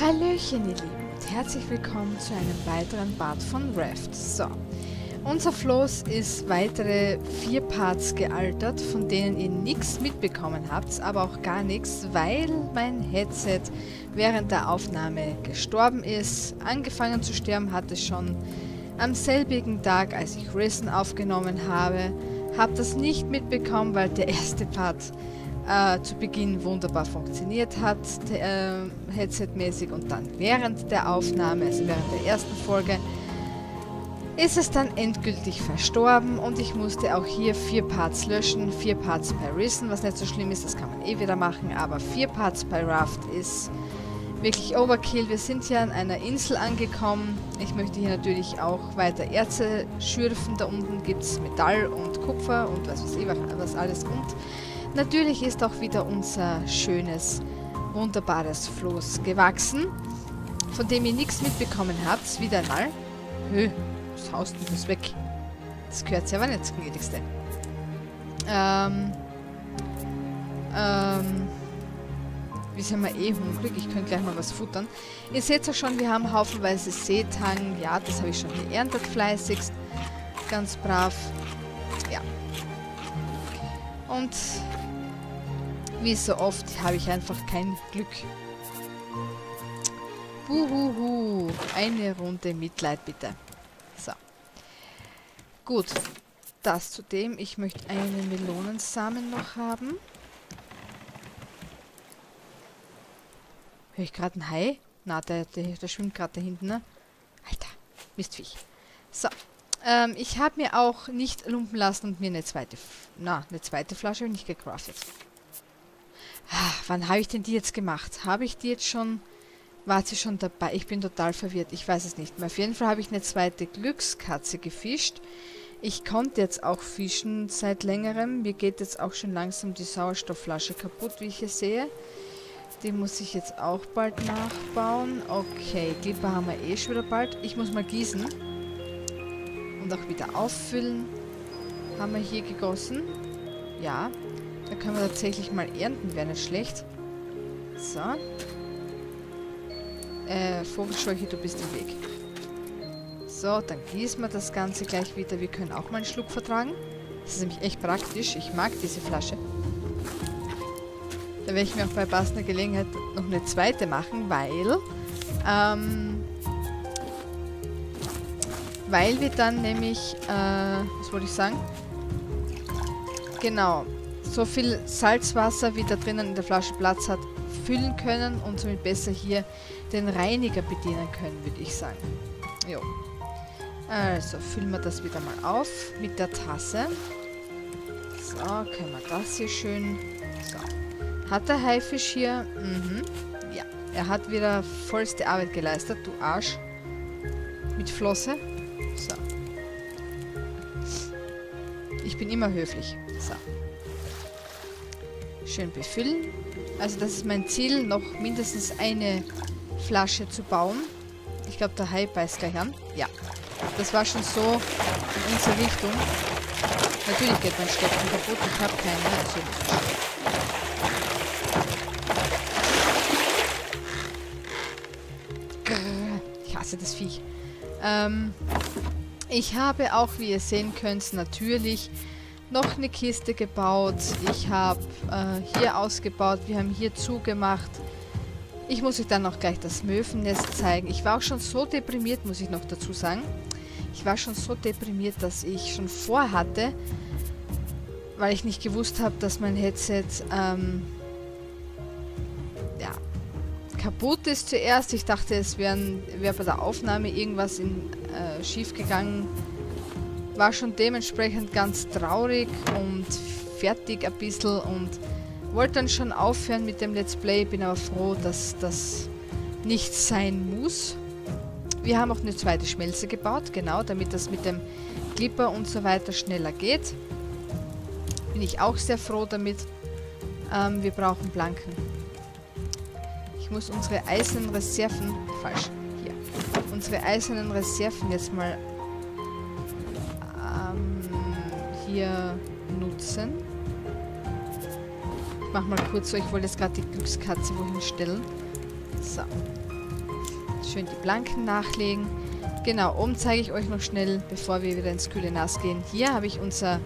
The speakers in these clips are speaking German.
Hallöchen ihr Lieben und herzlich willkommen zu einem weiteren Part von Raft. So, unser Floß ist weitere vier Parts gealtert, von denen ihr nichts mitbekommen habt, aber auch gar nichts, weil mein Headset während der Aufnahme gestorben ist. Angefangen zu sterben hat es schon am selbigen Tag, als ich Risen aufgenommen habe. Hab das nicht mitbekommen, weil der erste Part äh, zu Beginn wunderbar funktioniert hat, äh, headsetmäßig und dann während der Aufnahme, also während der ersten Folge, ist es dann endgültig verstorben und ich musste auch hier vier Parts löschen, vier Parts bei Risen, was nicht so schlimm ist, das kann man eh wieder machen, aber vier Parts bei Raft ist wirklich Overkill. Wir sind hier an einer Insel angekommen. Ich möchte hier natürlich auch weiter Erze schürfen. Da unten gibt es Metall und Kupfer und was weiß ich, was alles. Und Natürlich ist auch wieder unser schönes, wunderbares Floß gewachsen, von dem ihr nichts mitbekommen habt. Wieder einmal. Hö, das Haus ist weg. Das gehört ja aber nicht zum Gnädigste. Ähm, ähm, wir sind mal eh hungrig. Ich könnte gleich mal was futtern. Ihr seht ja schon, wir haben haufenweise Seetang. Ja, das habe ich schon geerntet fleißigst. Ganz brav. Ja. Und wie so oft habe ich einfach kein Glück. Buhuhu. Eine Runde Mitleid bitte. So. Gut. Das zudem. Ich möchte einen Melonensamen noch haben. Höre ich gerade einen Hai? Na, der, der, der schwimmt gerade da hinten, ne? Alter, Mistviech. So. Ähm, ich habe mir auch nicht lumpen lassen und mir eine zweite... Na, eine zweite Flasche nicht gecraftet. Ah, wann habe ich denn die jetzt gemacht? Habe ich die jetzt schon... War sie schon dabei? Ich bin total verwirrt. Ich weiß es nicht mehr. Auf jeden Fall habe ich eine zweite Glückskatze gefischt. Ich konnte jetzt auch fischen seit längerem. Mir geht jetzt auch schon langsam die Sauerstoffflasche kaputt, wie ich hier sehe. Die muss ich jetzt auch bald nachbauen. Okay, Glipper haben wir eh schon wieder bald. Ich muss mal gießen. Und auch wieder auffüllen. Haben wir hier gegossen? Ja. Da können wir tatsächlich mal ernten, wäre nicht schlecht. So. Äh, Vogelscheuche, du bist im Weg. So, dann gießen wir das Ganze gleich wieder. Wir können auch mal einen Schluck vertragen. Das ist nämlich echt praktisch. Ich mag diese Flasche. Da werde ich mir auch bei passender Gelegenheit noch eine zweite machen, weil... Ähm, weil wir dann nämlich... Äh, was wollte ich sagen? Genau so viel Salzwasser, wie da drinnen in der Flasche Platz hat, füllen können und somit besser hier den Reiniger bedienen können, würde ich sagen. Jo. Also füllen wir das wieder mal auf mit der Tasse. So, können wir das hier schön... So. Hat der Haifisch hier... Mhm. Ja, er hat wieder vollste Arbeit geleistet, du Arsch. Mit Flosse. So. Ich bin immer höflich. Schön befüllen. Also das ist mein Ziel, noch mindestens eine Flasche zu bauen. Ich glaube, der Hai beißt gleich an. Ja, das war schon so in unsere Richtung. Natürlich geht mein Stecken kaputt. Ich habe keine. Natürlich. Ich hasse das Viech. Ähm, ich habe auch, wie ihr sehen könnt, natürlich noch eine Kiste gebaut. Ich habe äh, hier ausgebaut. Wir haben hier zugemacht. Ich muss euch dann noch gleich das Möwennest zeigen. Ich war auch schon so deprimiert, muss ich noch dazu sagen. Ich war schon so deprimiert, dass ich schon vorhatte, weil ich nicht gewusst habe, dass mein Headset ähm, ja, kaputt ist zuerst. Ich dachte, es wäre wär bei der Aufnahme irgendwas in, äh, schief gegangen war schon dementsprechend ganz traurig und fertig ein bisschen und wollte dann schon aufhören mit dem Let's Play. Bin aber froh, dass das nicht sein muss. Wir haben auch eine zweite Schmelze gebaut, genau, damit das mit dem Clipper und so weiter schneller geht. Bin ich auch sehr froh damit. Ähm, wir brauchen Blanken. Ich muss unsere eisernen Reserven, falsch, hier, unsere eisernen Reserven jetzt mal hier nutzen. Ich mach mal kurz so, ich wollte jetzt gerade die Glückskatze wohin stellen. So. Schön die Blanken nachlegen. Genau, oben zeige ich euch noch schnell, bevor wir wieder ins kühle Nass gehen. Hier habe ich unser...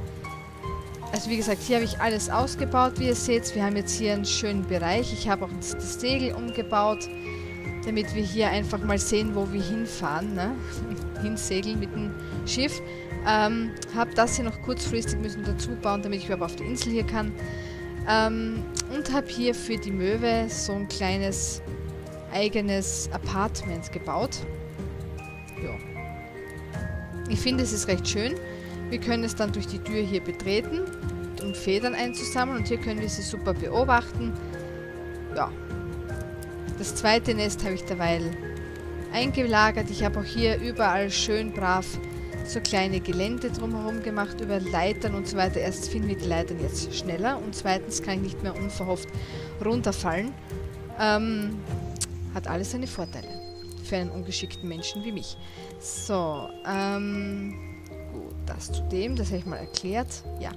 Also wie gesagt, hier habe ich alles ausgebaut, wie ihr seht. Wir haben jetzt hier einen schönen Bereich. Ich habe auch das Segel umgebaut, damit wir hier einfach mal sehen, wo wir hinfahren. Ne? Hinsegeln mit dem Schiff. Ähm, habe das hier noch kurzfristig müssen dazu bauen, damit ich überhaupt auf die Insel hier kann. Ähm, und habe hier für die Möwe so ein kleines eigenes Apartment gebaut. Ja. Ich finde, es ist recht schön. Wir können es dann durch die Tür hier betreten, um Federn einzusammeln. Und hier können wir sie super beobachten. Ja. Das zweite Nest habe ich derweil eingelagert. Ich habe auch hier überall schön brav so kleine Gelände drumherum gemacht, über Leitern und so weiter. Erstens finden wir die Leitern jetzt schneller und zweitens kann ich nicht mehr unverhofft runterfallen. Ähm, hat alles seine Vorteile für einen ungeschickten Menschen wie mich. So, ähm, gut, das zu dem, das habe ich mal erklärt. Ja,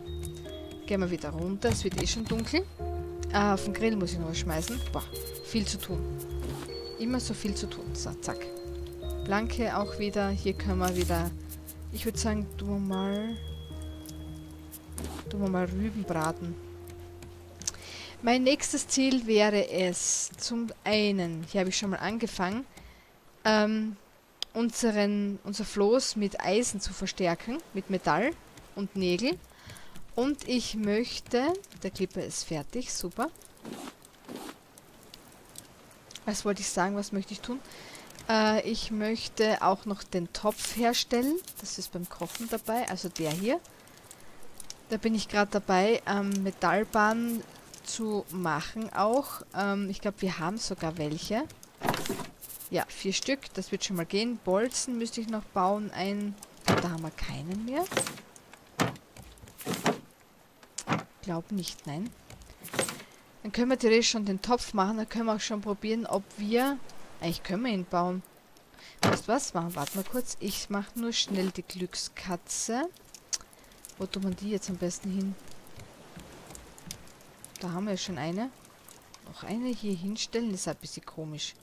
gehen wir wieder runter, es wird eh schon dunkel. Ah, auf den Grill muss ich noch schmeißen. Boah, viel zu tun. Immer so viel zu tun. So, zack. Blanke auch wieder. Hier können wir wieder ich würde sagen, wir mal... Wir mal Rüben braten. Mein nächstes Ziel wäre es, zum einen, hier habe ich schon mal angefangen, ähm, unseren, unser Floß mit Eisen zu verstärken, mit Metall und Nägel. Und ich möchte, der Clipper ist fertig, super. Was wollte ich sagen, was möchte ich tun? Äh, ich möchte auch noch den Topf herstellen. Das ist beim Kochen dabei, also der hier. Da bin ich gerade dabei, ähm, Metallbahnen zu machen auch. Ähm, ich glaube, wir haben sogar welche. Ja, vier Stück, das wird schon mal gehen. Bolzen müsste ich noch bauen. Ein, da haben wir keinen mehr. Glaub nicht, nein. Dann können wir theoretisch schon den Topf machen. Dann können wir auch schon probieren, ob wir eigentlich können wir ihn bauen. Weißt du was? Machen, warte mal kurz. Ich mache nur schnell die Glückskatze. Wo tut man die jetzt am besten hin? Da haben wir ja schon eine. Noch eine hier hinstellen, ist ein bisschen komisch.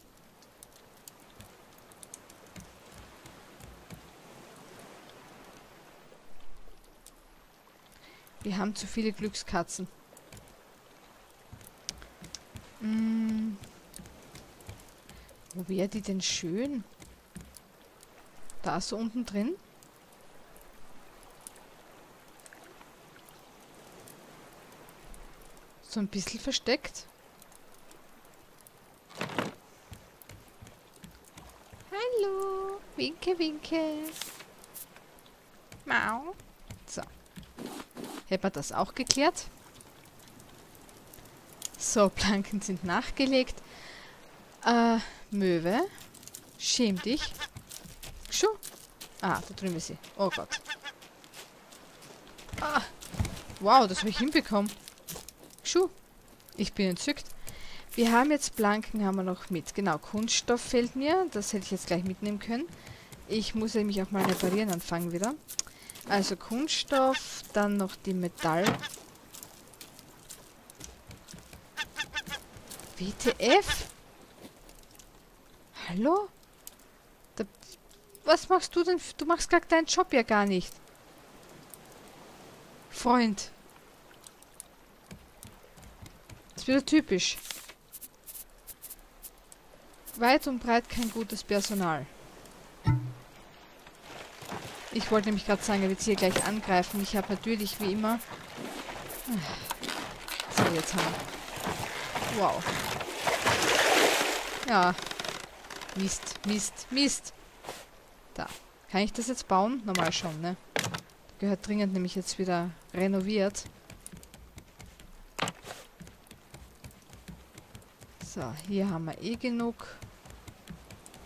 Wir haben zu viele Glückskatzen. Hm. Wäre die denn schön? Da so unten drin? So ein bisschen versteckt. Hallo. Winke, winke. Mau. So. Hätten wir das auch geklärt. So, Planken sind nachgelegt. Äh, Möwe. Schäm dich. Schuh. Ah, da drüben ist sie. Oh Gott. Ah. Wow, das habe ich hinbekommen. Schuh. Ich bin entzückt. Wir haben jetzt Blanken, haben wir noch mit. Genau, Kunststoff fehlt mir. Das hätte ich jetzt gleich mitnehmen können. Ich muss nämlich auch mal reparieren anfangen wieder. Also Kunststoff, dann noch die Metall. WTF? Hallo? Da, was machst du denn? Du machst gar deinen Job ja gar nicht. Freund. Das ist wieder typisch. Weit und breit kein gutes Personal. Ich wollte nämlich gerade sagen, er wird hier gleich angreifen. Ich habe natürlich wie immer... So, jetzt haben wir... Wow. Ja, Mist, Mist, Mist. Da. Kann ich das jetzt bauen? Normal schon, ne? Gehört dringend nämlich jetzt wieder renoviert. So, hier haben wir eh genug.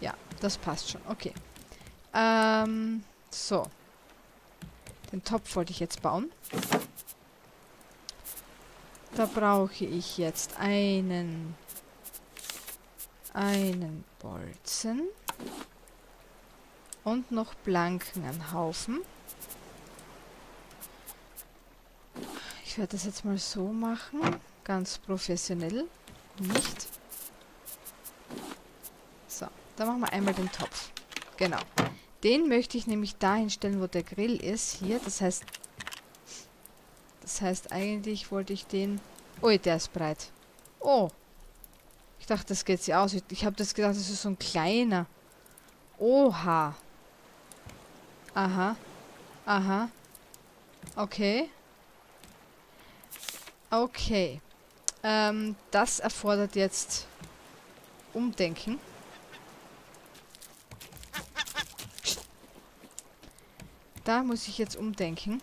Ja, das passt schon. Okay. Ähm, so. Den Topf wollte ich jetzt bauen. Da brauche ich jetzt einen einen Bolzen und noch blanken einen Haufen. Ich werde das jetzt mal so machen, ganz professionell, nicht. So, Da machen wir einmal den Topf. Genau. Den möchte ich nämlich dahin stellen, wo der Grill ist. Hier, das heißt... Das heißt, eigentlich wollte ich den... Ui, der ist breit. Oh. Ich dachte, das geht sich aus. Ich habe das gedacht, das ist so ein kleiner. Oha. Aha. Aha. Okay. Okay. Ähm, das erfordert jetzt Umdenken. Da muss ich jetzt umdenken.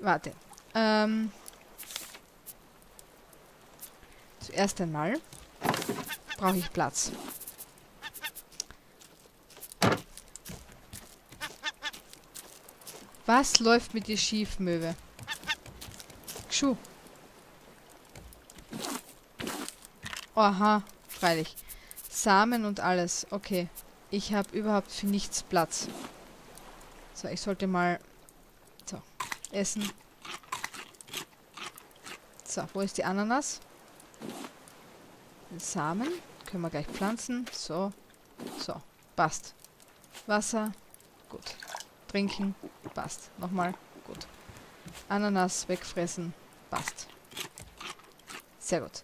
Warte. Ähm, zuerst einmal brauche ich Platz. Was läuft mit dir schief, Möwe? Schuh. Aha, freilich. Samen und alles. Okay. Ich habe überhaupt für nichts Platz. So, ich sollte mal... So, essen. So, wo ist die Ananas? Den Samen. Können wir gleich pflanzen. So. So. Passt. Wasser. Gut. Trinken. Passt. Nochmal. Gut. Ananas wegfressen. Passt. Sehr gut.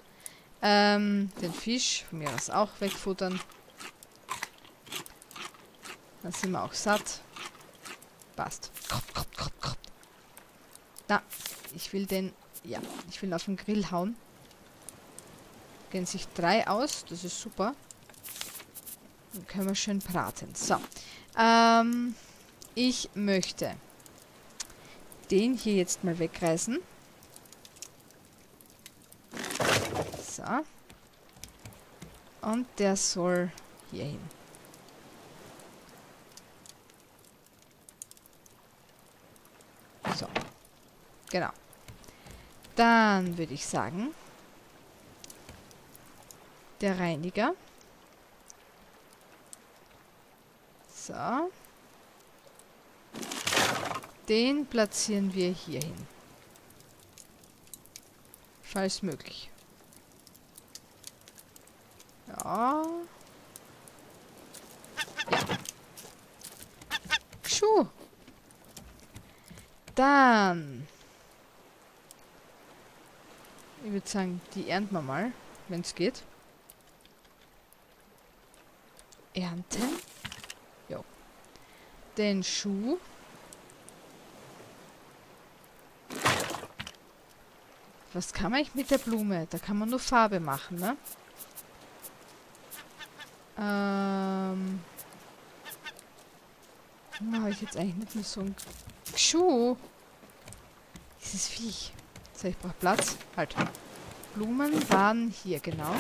Ähm, den Fisch, von mir aus auch wegfuttern. Dann sind wir auch satt. Passt. Na, ich will den, ja, ich will auf den Grill hauen. Gehen sich drei aus, das ist super. Dann können wir schön braten. So. Ähm, ich möchte den hier jetzt mal wegreißen. So. Und der soll hier hin. So. Genau. Dann würde ich sagen, der Reiniger. So. Den platzieren wir hier hin. Falls möglich. Ja. Ja. Schuh. Dann. Ich würde sagen, die ernten wir mal, wenn es geht. Ernten. Jo. Den Schuh. Was kann man eigentlich mit der Blume? Da kann man nur Farbe machen, ne? Ähm. Warum habe ich jetzt eigentlich nicht nur so ein Schuh? Dieses Viech. So, ich brauche Platz. Halt. Blumen waren hier, genau.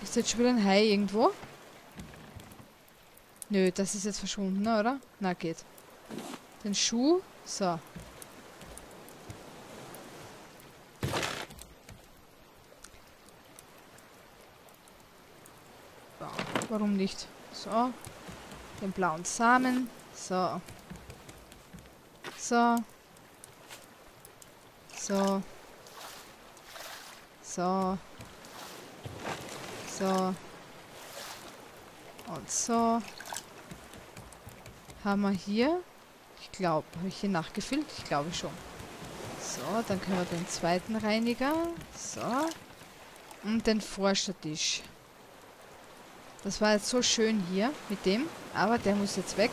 Ist jetzt schon wieder ein Hai irgendwo? Nö, das ist jetzt verschwunden, oder? Na, geht. Den Schuh. So. Warum nicht? So. Den blauen Samen. So. So. So. So. So. Und so. Haben wir hier. Ich glaube, habe ich hier nachgefüllt? Ich glaube schon. So, dann können wir den zweiten Reiniger. So. Und den Forschertisch. Das war jetzt so schön hier mit dem. Aber der muss jetzt weg.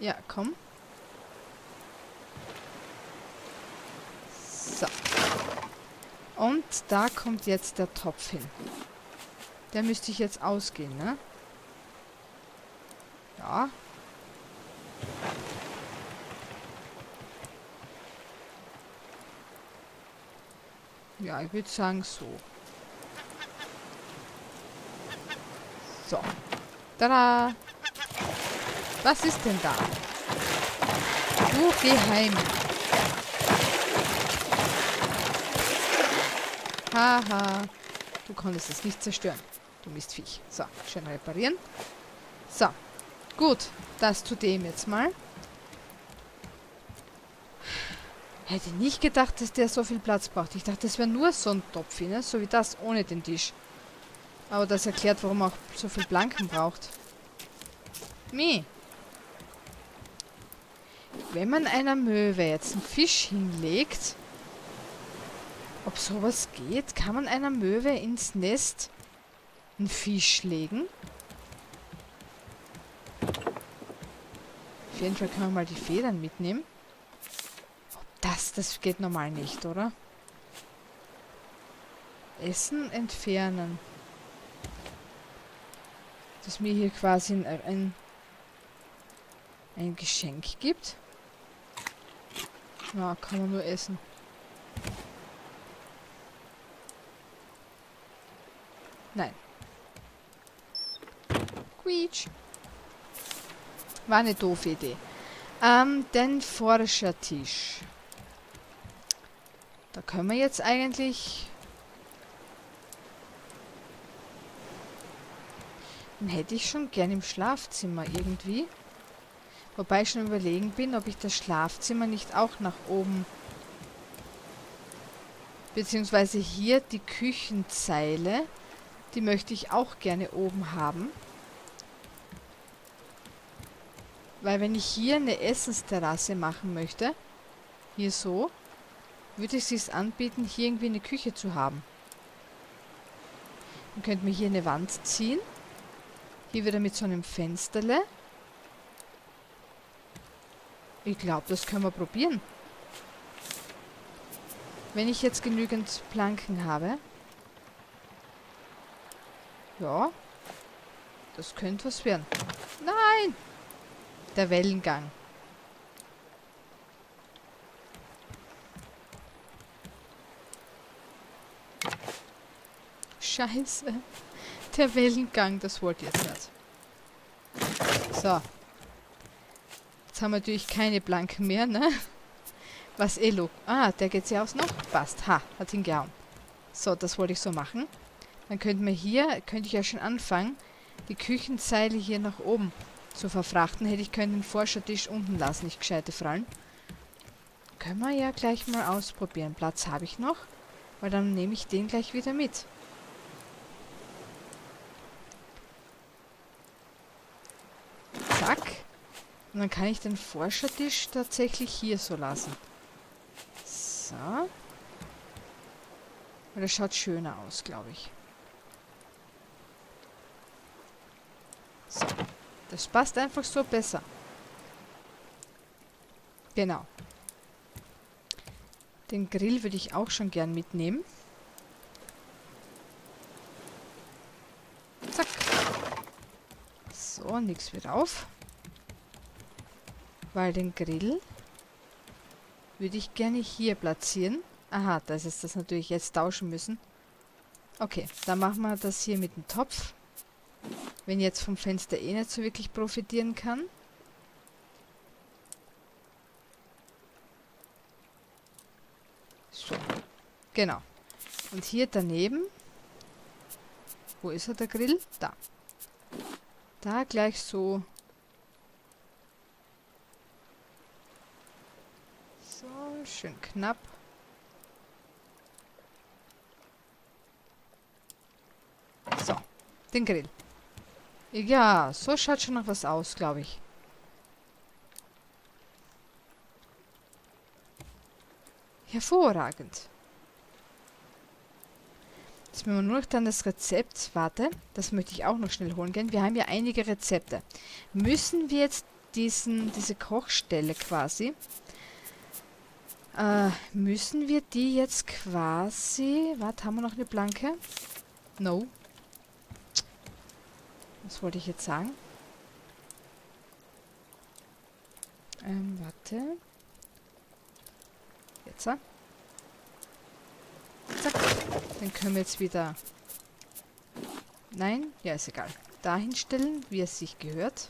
Ja, komm. So. Und da kommt jetzt der Topf hin. Der müsste ich jetzt ausgehen, ne? Ja. Ja, ich würde sagen so. So. Tada! Was ist denn da? Du geh heim. Haha. Du konntest es nicht zerstören. du Mistviech. So, schön reparieren. So, gut. Das zu dem jetzt mal. Hätte nicht gedacht, dass der so viel Platz braucht. Ich dachte, das wäre nur so ein Topf, ne? so wie das, ohne den Tisch. Aber das erklärt, warum er auch so viel Blanken braucht. Meh. Wenn man einer Möwe jetzt einen Fisch hinlegt, ob sowas geht, kann man einer Möwe ins Nest einen Fisch legen? Auf jeden Fall können wir mal die Federn mitnehmen. Das, das geht normal nicht, oder? Essen entfernen. Dass mir hier quasi ein, ein, ein Geschenk gibt. Na, kann man nur essen. Nein. Quietsch. War eine doofe Idee. Ähm, den Forschertisch. Da können wir jetzt eigentlich... Den hätte ich schon gern im Schlafzimmer irgendwie. Wobei ich schon überlegen bin, ob ich das Schlafzimmer nicht auch nach oben... Beziehungsweise hier die Küchenzeile. Die möchte ich auch gerne oben haben. Weil wenn ich hier eine Essensterrasse machen möchte, hier so, würde es sich anbieten, hier irgendwie eine Küche zu haben. Dann könnte man hier eine Wand ziehen. Hier wieder mit so einem Fensterle. Ich glaube, das können wir probieren. Wenn ich jetzt genügend Planken habe. Ja. Das könnte was werden. Nein! Der Wellengang. Scheiße. Der Wellengang, das wollte ich jetzt nicht. So. Jetzt haben wir natürlich keine Blanken mehr, ne? Was Elo? Ah, der geht sie aus noch? Passt. Ha, hat ihn gehauen. So, das wollte ich so machen. Dann könnten wir hier, könnte ich ja schon anfangen, die Küchenzeile hier nach oben zu verfrachten. Hätte ich können den Forschertisch unten lassen, nicht gescheite Frallen. Können wir ja gleich mal ausprobieren. Platz habe ich noch, weil dann nehme ich den gleich wieder mit. Und dann kann ich den Forschertisch tatsächlich hier so lassen. So. Weil das schaut schöner aus, glaube ich. So. Das passt einfach so besser. Genau. Den Grill würde ich auch schon gern mitnehmen. Zack. So, nichts wird auf. Weil den Grill würde ich gerne hier platzieren. Aha, da ist es das natürlich jetzt tauschen müssen. Okay, dann machen wir das hier mit dem Topf. Wenn jetzt vom Fenster eh nicht so wirklich profitieren kann. So, genau. Und hier daneben, wo ist er, der Grill? Da. Da gleich so schön knapp. So, den Grill. Ja, so schaut schon noch was aus, glaube ich. Hervorragend. Jetzt müssen wir nur noch dann das Rezept, warte, das möchte ich auch noch schnell holen gehen. Wir haben ja einige Rezepte. Müssen wir jetzt diesen, diese Kochstelle quasi äh, müssen wir die jetzt quasi... Warte, haben wir noch eine Blanke? No. Was wollte ich jetzt sagen? Ähm, warte. Jetzt. Zack. Den können wir jetzt wieder... Nein? Ja, ist egal. Dahin stellen, wie es sich gehört.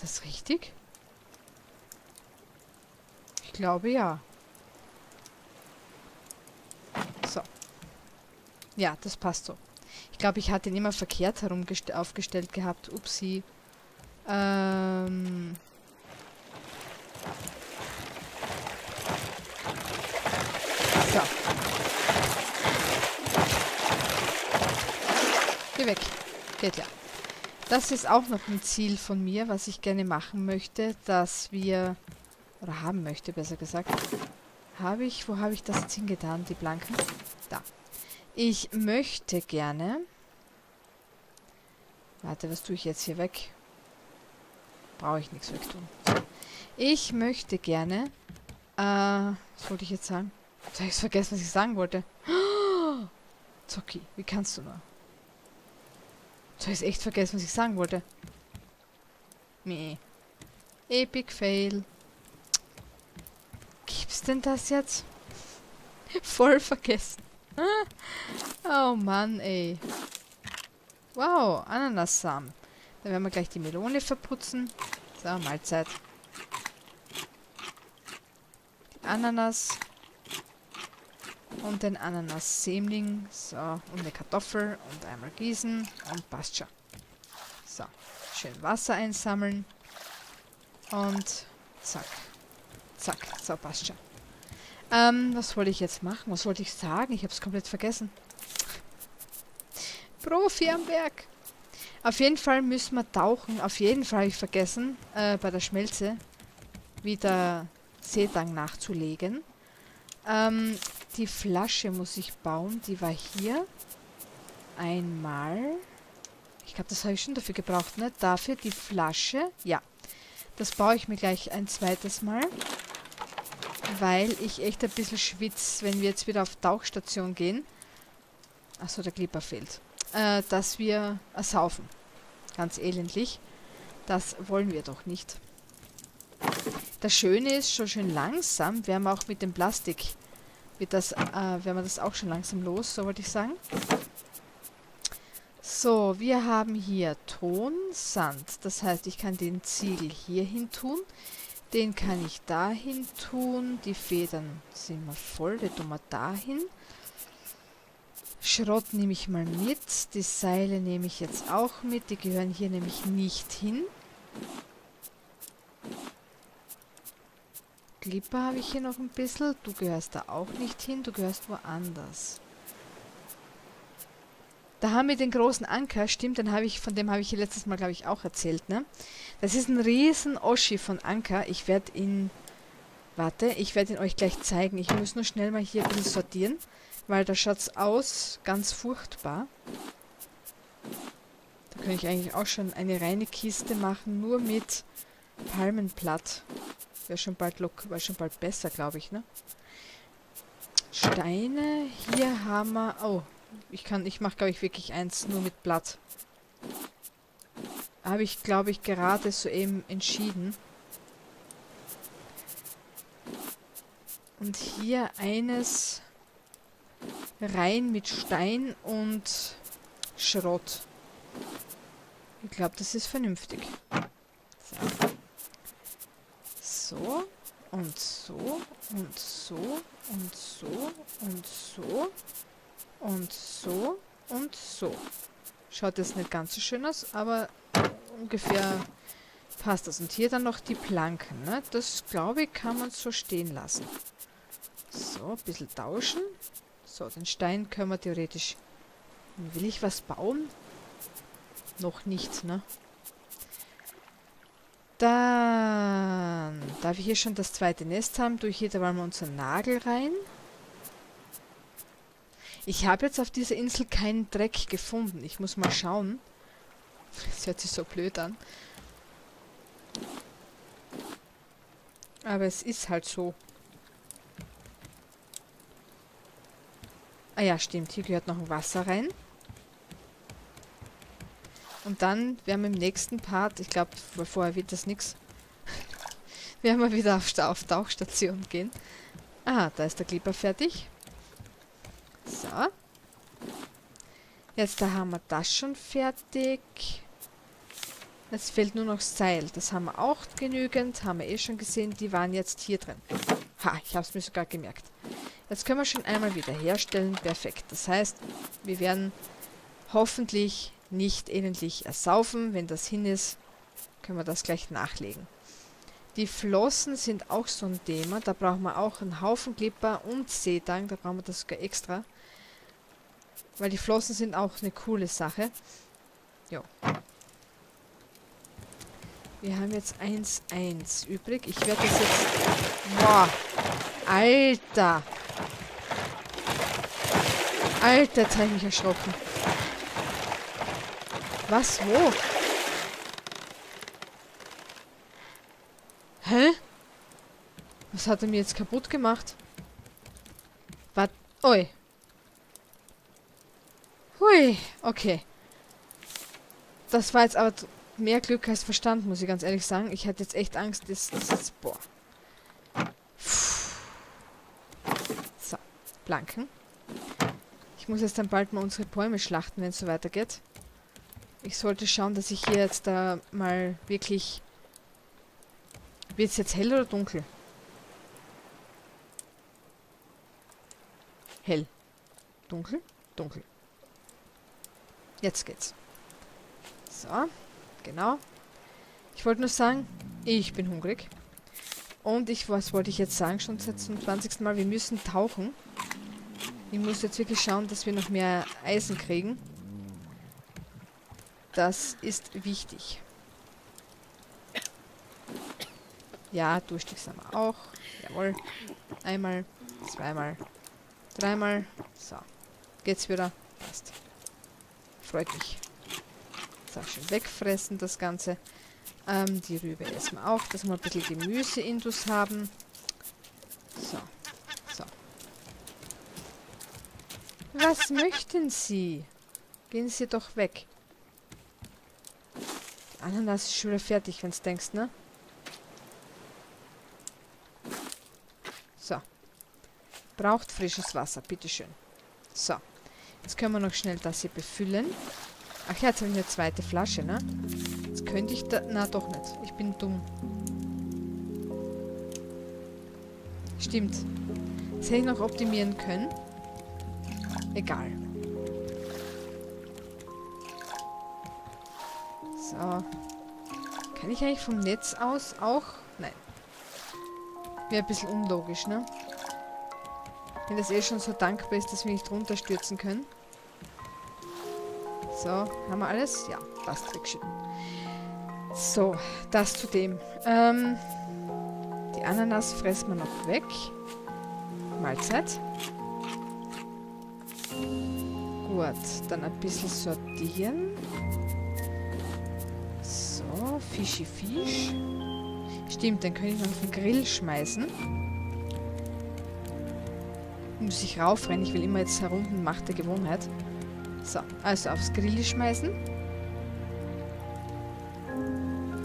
das richtig? Ich glaube ja. So. Ja, das passt so. Ich glaube, ich hatte ihn immer verkehrt herum aufgestellt gehabt. Upsi. Ähm... So. Geh weg. Geht ja. Das ist auch noch ein Ziel von mir, was ich gerne machen möchte, dass wir, oder haben möchte, besser gesagt. Habe ich, wo habe ich das jetzt hingetan, die Blanken? Da. Ich möchte gerne, warte, was tue ich jetzt hier weg? Brauche ich nichts wegtun. Ich möchte gerne, äh, was wollte ich jetzt sagen? Jetzt habe ich vergessen, was ich sagen wollte. Zocki, wie kannst du nur? Habe ich echt vergessen, was ich sagen wollte. Nee. Epic Fail. Gibt's denn das jetzt? Voll vergessen. Oh Mann, ey. Wow, Ananassamen. Dann werden wir gleich die Melone verputzen. So, Mahlzeit. Die Ananas. Und den Ananas-Sämling. So, und eine Kartoffel. Und einmal gießen. Und passt schon. So, schön Wasser einsammeln. Und zack. Zack, so passt schon. Ähm, was wollte ich jetzt machen? Was wollte ich sagen? Ich habe es komplett vergessen. Profi am Berg. Auf jeden Fall müssen wir tauchen. Auf jeden Fall habe ich vergessen, äh, bei der Schmelze wieder Seetang nachzulegen. Ähm, die Flasche muss ich bauen. Die war hier. Einmal. Ich glaube, das habe ich schon dafür gebraucht, ne? Dafür die Flasche. Ja. Das baue ich mir gleich ein zweites Mal. Weil ich echt ein bisschen schwitze, wenn wir jetzt wieder auf Tauchstation gehen. Achso, der Clipper fehlt. Äh, dass wir ersaufen. Ganz elendlich. Das wollen wir doch nicht. Das Schöne ist, schon schön langsam werden wir auch mit dem Plastik wird das, äh, werden wir das auch schon langsam los, so wollte ich sagen. So, wir haben hier Ton, Sand. Das heißt, ich kann den Ziegel hier hin tun. Den kann ich dahin tun. Die Federn sind wir voll. Die tun wir dahin. Schrott nehme ich mal mit. Die Seile nehme ich jetzt auch mit. Die gehören hier nämlich nicht hin. Clipper habe ich hier noch ein bisschen. Du gehörst da auch nicht hin. Du gehörst woanders. Da haben wir den großen Anker, stimmt, den habe ich, von dem habe ich letztes Mal, glaube ich, auch erzählt, ne? Das ist ein riesen Oschi von Anker. Ich werde ihn, warte, ich werde ihn euch gleich zeigen. Ich muss nur schnell mal hier ein bisschen sortieren, weil da schaut es aus, ganz furchtbar. Da kann ich eigentlich auch schon eine reine Kiste machen, nur mit Palmenblatt. Wäre schon bald wäre schon bald besser, glaube ich, ne? Steine, hier haben wir, oh, ich kann, ich mache, glaube ich, wirklich eins nur mit Blatt. Habe ich, glaube ich, gerade soeben entschieden. Und hier eines rein mit Stein und Schrott. Ich glaube, das ist vernünftig. So. Und so. Und so. Und so. Und so. Und so und so. Schaut jetzt nicht ganz so schön aus, aber ungefähr passt das. Und hier dann noch die Planken. Ne? Das, glaube ich, kann man so stehen lassen. So, ein bisschen tauschen. So, den Stein können wir theoretisch... Will ich was bauen? Noch nicht, ne? Dann, da wir hier schon das zweite Nest haben, tue ich hier da unseren Nagel rein. Ich habe jetzt auf dieser Insel keinen Dreck gefunden. Ich muss mal schauen. Das hört sich so blöd an. Aber es ist halt so. Ah ja, stimmt. Hier gehört noch ein Wasser rein. Und dann wir im nächsten Part, ich glaube, vorher wird das nichts, wir wieder auf, auf Tauchstation gehen. Ah, da ist der Clipper fertig. So. Jetzt da haben wir das schon fertig. Jetzt fehlt nur noch Seil. Das haben wir auch genügend. Haben wir eh schon gesehen. Die waren jetzt hier drin. Ha, ich habe es mir sogar gemerkt. Jetzt können wir schon einmal wieder herstellen. Perfekt. Das heißt, wir werden hoffentlich nicht elendlich ersaufen. Wenn das hin ist, können wir das gleich nachlegen. Die Flossen sind auch so ein Thema. Da brauchen wir auch einen Haufen Clipper und Seetang. Da brauchen wir das sogar extra. Weil die Flossen sind auch eine coole Sache. Jo. Wir haben jetzt 1-1 übrig. Ich werde das jetzt... Boah. Alter. Alter, jetzt habe ich mich erschrocken. Was? Wo? Hä? Was hat er mir jetzt kaputt gemacht? Was? Ui. Hui. Okay. Das war jetzt aber mehr Glück als Verstand, muss ich ganz ehrlich sagen. Ich hatte jetzt echt Angst, dass das jetzt... Boah. So. Planken. Ich muss jetzt dann bald mal unsere Bäume schlachten, wenn es so weitergeht. Ich sollte schauen, dass ich hier jetzt da mal wirklich wird es jetzt hell oder dunkel? Hell. Dunkel? Dunkel. Jetzt geht's. So, genau. Ich wollte nur sagen, ich bin hungrig. Und ich, was wollte ich jetzt sagen, schon seit zum 20. Mal, wir müssen tauchen. Ich muss jetzt wirklich schauen, dass wir noch mehr Eisen kriegen. Das ist wichtig. Ja, Durchstieg sind wir auch. Jawohl. Einmal, zweimal, dreimal. So. Geht's wieder? Passt. Freut mich. So, schön wegfressen das Ganze. Ähm, die Rübe essen wir auch, dass wir ein bisschen Gemüse-Indus haben. So. So. Was möchten Sie? Gehen Sie doch weg. Ananas ist schon wieder fertig, wenn du denkst, ne? Braucht frisches Wasser, bitteschön. So. Jetzt können wir noch schnell das hier befüllen. Ach ja, jetzt habe ich eine zweite Flasche, ne? Jetzt könnte ich da... Na, doch nicht. Ich bin dumm. Stimmt. Das hätte ich noch optimieren können. Egal. So. Kann ich eigentlich vom Netz aus auch... Nein. Wäre ein bisschen unlogisch, ne? Wenn das eh schon so dankbar ist, dass wir nicht runterstürzen können. So, haben wir alles? Ja, passt, wegschütten. So, das zu dem. Ähm, die Ananas fressen wir noch weg. Mahlzeit. Gut, dann ein bisschen sortieren. Fischi Fisch. Stimmt, dann kann ich noch auf den Grill schmeißen muss ich raufrennen. Ich will immer jetzt herunten, Macht der Gewohnheit. So, also aufs Grill schmeißen.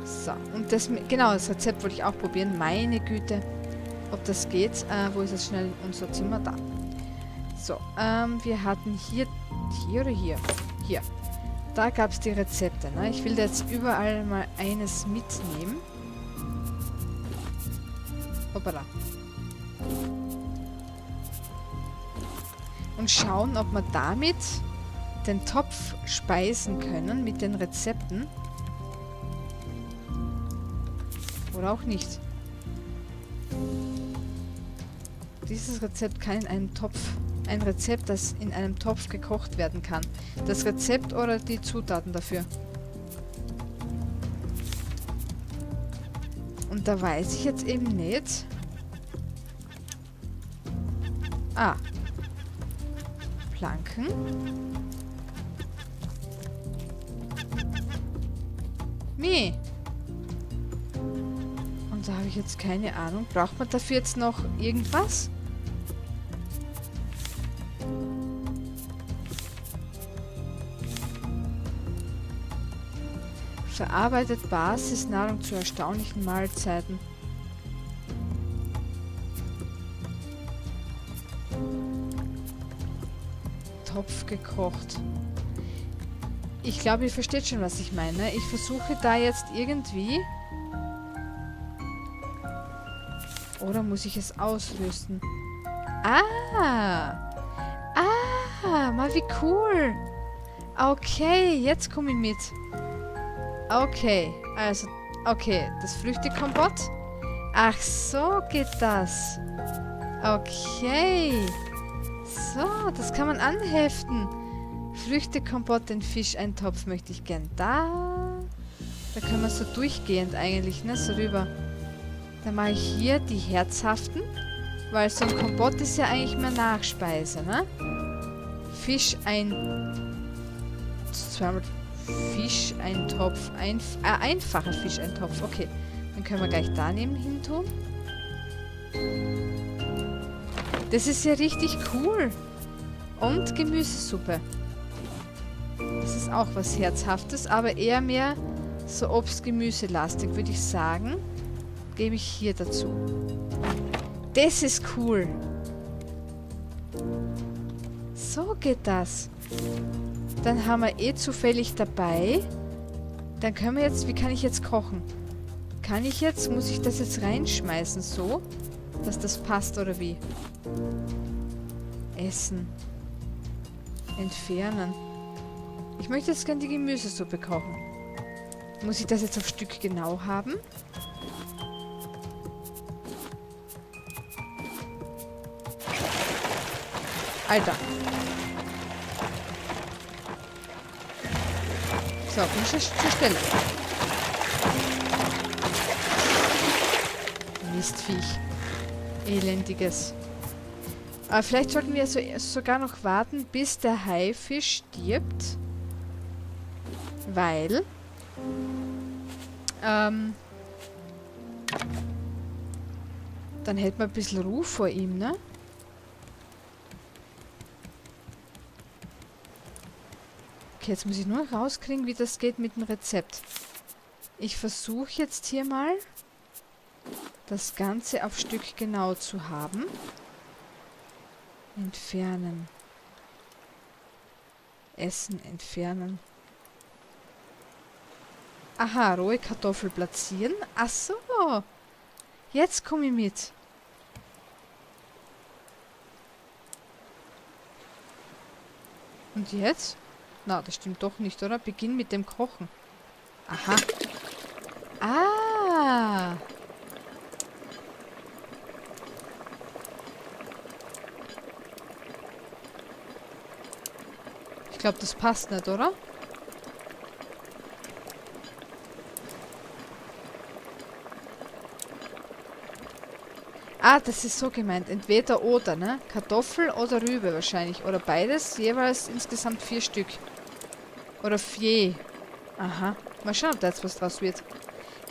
So, und das, genau, das Rezept wollte ich auch probieren. Meine Güte, ob das geht. Äh, wo ist jetzt schnell unser Zimmer? Da. So, ähm, wir hatten hier, hier oder hier? Hier. Da gab es die Rezepte. Ne? Ich will jetzt überall mal eines mitnehmen. Hoppala. und schauen, ob wir damit den Topf speisen können mit den Rezepten. Oder auch nicht. Dieses Rezept kann in einem Topf, ein Rezept, das in einem Topf gekocht werden kann. Das Rezept oder die Zutaten dafür. Und da weiß ich jetzt eben nicht. Ah, Planken. Meh. Und da habe ich jetzt keine Ahnung. Braucht man dafür jetzt noch irgendwas? Verarbeitet Basisnahrung zu erstaunlichen Mahlzeiten. Topf gekocht. Ich glaube, ihr versteht schon, was ich meine. Ich versuche da jetzt irgendwie... Oder muss ich es ausrüsten? Ah. Ah, mal wie cool. Okay, jetzt komme ich mit. Okay, also, okay, das Früchtekompott. Ach so geht das. Okay. So, das kann man anheften. Früchtekompott, den Fischeintopf möchte ich gern. Da. Da können wir so durchgehend eigentlich, ne? So rüber. Dann mache ich hier die herzhaften. Weil so ein Kompott ist ja eigentlich mehr Nachspeise, ne? Fisch ein... Zweimal Fischeintopf. Ein, äh, einfacher Fischeintopf. Okay. Dann können wir gleich daneben hin tun. Das ist ja richtig cool. Und Gemüsesuppe. Das ist auch was Herzhaftes, aber eher mehr so Obst-Gemüse-lastig, würde ich sagen. Gebe ich hier dazu. Das ist cool. So geht das. Dann haben wir eh zufällig dabei. Dann können wir jetzt... Wie kann ich jetzt kochen? Kann ich jetzt... Muss ich das jetzt reinschmeißen so? Dass das passt oder wie? Essen. Entfernen. Ich möchte jetzt gerne die Gemüsesuppe kochen. Muss ich das jetzt auf Stück genau haben? Alter. So, bin schon zur Stelle. Mistviech. Elendiges. Aber vielleicht sollten wir so, sogar noch warten, bis der Haifisch stirbt. Weil... Ähm... Dann hält man ein bisschen Ruhe vor ihm, ne? Okay, jetzt muss ich nur rauskriegen, wie das geht mit dem Rezept. Ich versuche jetzt hier mal das Ganze auf Stück genau zu haben. Entfernen. Essen entfernen. Aha, rohe Kartoffel platzieren. Ach so. Jetzt komme ich mit. Und jetzt? Na, das stimmt doch nicht, oder? Beginn mit dem Kochen. Aha. Ah. glaube, das passt nicht, oder? Ah, das ist so gemeint. Entweder oder, ne? Kartoffel oder Rübe wahrscheinlich. Oder beides. Jeweils insgesamt vier Stück. Oder vier. Aha. Mal schauen, ob da jetzt was draus wird.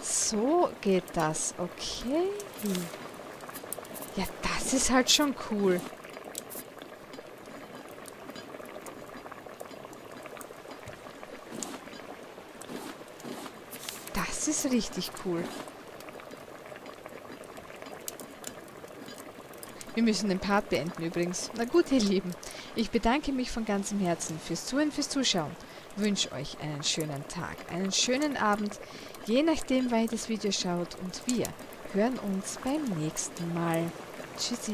So geht das. Okay. Ja, das ist halt schon cool. Das ist richtig cool. Wir müssen den Part beenden übrigens. Na gut, ihr Lieben. Ich bedanke mich von ganzem Herzen fürs Zuhören, fürs Zuschauen. Wünsche euch einen schönen Tag, einen schönen Abend, je nachdem, wann ihr das Video schaut. Und wir hören uns beim nächsten Mal. Tschüssi.